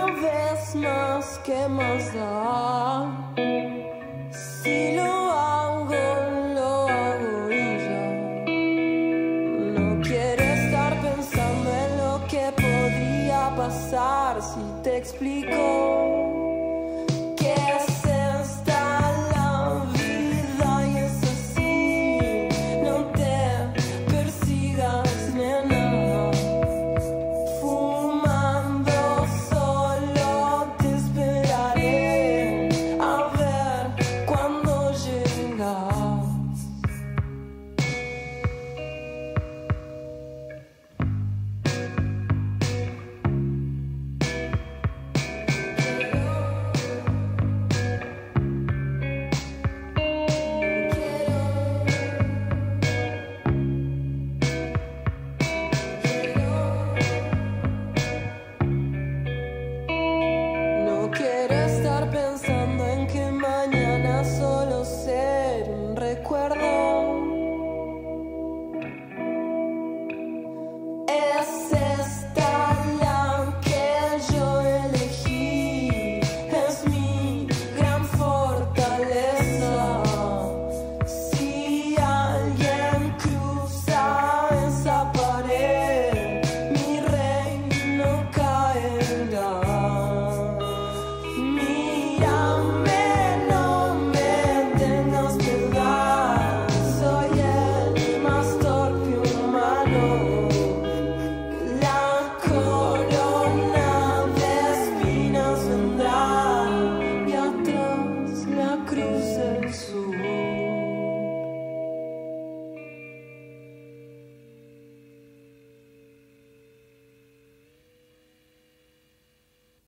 Quiero vez más que más da. Si lo hago, lo hago y ya. No quiero estar pensando en lo que podría pasar si te explico.